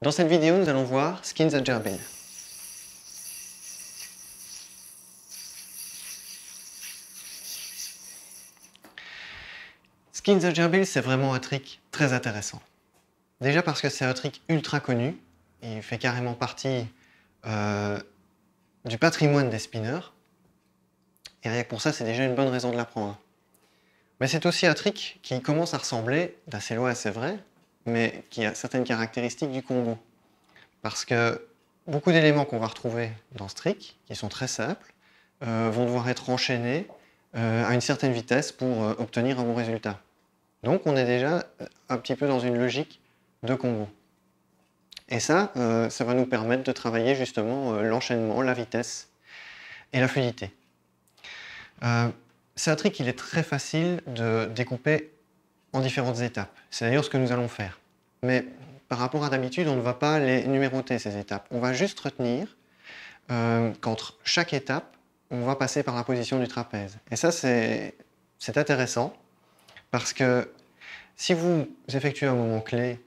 Dans cette vidéo, nous allons voir Skins the Gerbil. Skins the Gerbil, c'est vraiment un trick très intéressant. Déjà parce que c'est un trick ultra connu, il fait carrément partie euh, du patrimoine des spinners, et rien que pour ça, c'est déjà une bonne raison de l'apprendre. Mais c'est aussi un trick qui commence à ressembler, d'assez loin c'est vrai, mais qui a certaines caractéristiques du combo. Parce que beaucoup d'éléments qu'on va retrouver dans ce trick, qui sont très simples, euh, vont devoir être enchaînés euh, à une certaine vitesse pour euh, obtenir un bon résultat. Donc on est déjà un petit peu dans une logique de combo. Et ça, ça va nous permettre de travailler justement l'enchaînement, la vitesse et la fluidité. C'est un trick qu'il est très facile de découper en différentes étapes. C'est d'ailleurs ce que nous allons faire. Mais par rapport à d'habitude, on ne va pas les numéroter, ces étapes. On va juste retenir euh, qu'entre chaque étape, on va passer par la position du trapèze. Et ça, c'est intéressant, parce que si vous effectuez un moment clé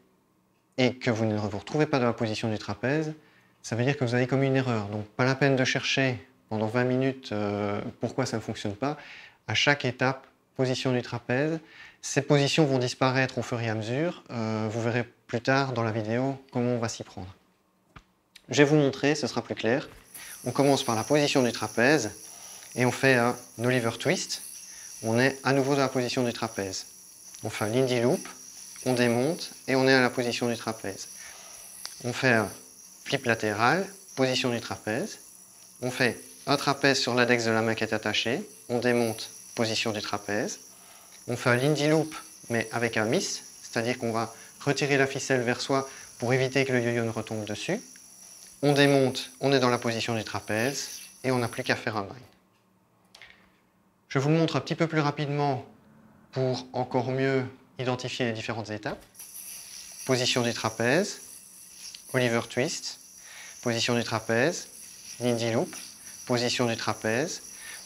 et que vous ne vous retrouvez pas dans la position du trapèze, ça veut dire que vous avez commis une erreur. Donc pas la peine de chercher pendant 20 minutes euh, pourquoi ça ne fonctionne pas. À chaque étape, position du trapèze, ces positions vont disparaître au fur et à mesure. Euh, vous verrez plus tard dans la vidéo comment on va s'y prendre. Je vais vous montrer, ce sera plus clair. On commence par la position du trapèze et on fait un Oliver Twist. On est à nouveau dans la position du trapèze. On fait un Lindy Loop, on démonte et on est à la position du trapèze. On fait un flip latéral, position du trapèze. On fait un trapèze sur l'index de la main qui est attachée. On démonte, position du trapèze. On fait un Lindy Loop, mais avec un miss, c'est-à-dire qu'on va retirer la ficelle vers soi pour éviter que le yo-yo ne retombe dessus. On démonte, on est dans la position du trapèze, et on n'a plus qu'à faire un bind. Je vous le montre un petit peu plus rapidement pour encore mieux identifier les différentes étapes. Position du trapèze, Oliver Twist, position du trapèze, Lindy Loop, position du trapèze,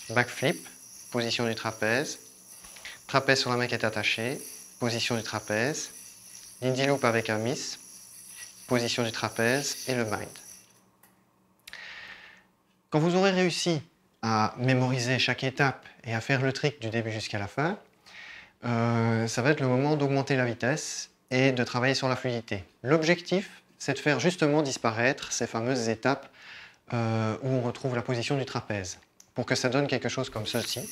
backflip, position du trapèze, Trapèze sur la main qui est attachée, position du trapèze, Lindy loop avec un miss, position du trapèze et le bind. Quand vous aurez réussi à mémoriser chaque étape et à faire le trick du début jusqu'à la fin, euh, ça va être le moment d'augmenter la vitesse et de travailler sur la fluidité. L'objectif, c'est de faire justement disparaître ces fameuses étapes euh, où on retrouve la position du trapèze, pour que ça donne quelque chose comme ceci.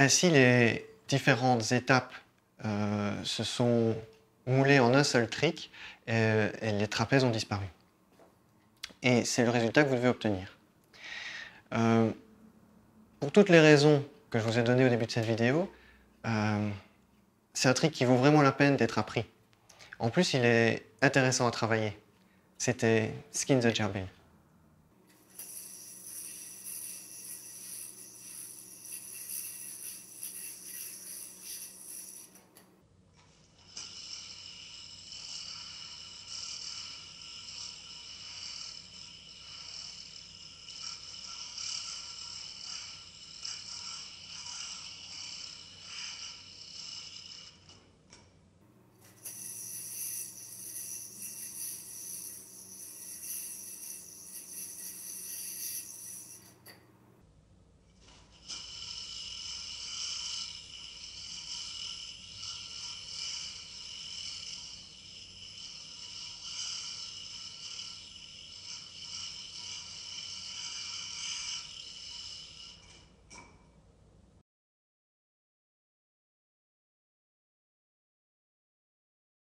Ainsi, les différentes étapes euh, se sont moulées en un seul trick euh, et, les trapèzes ont disparu. Et c'est le résultat que vous devez obtenir. Euh, pour toutes les raisons que je vous ai données au début de cette vidéo, c'est un trick qui vaut vraiment la peine d'être appris. En plus, il est intéressant à travailler. C'était Skin the Gerbil.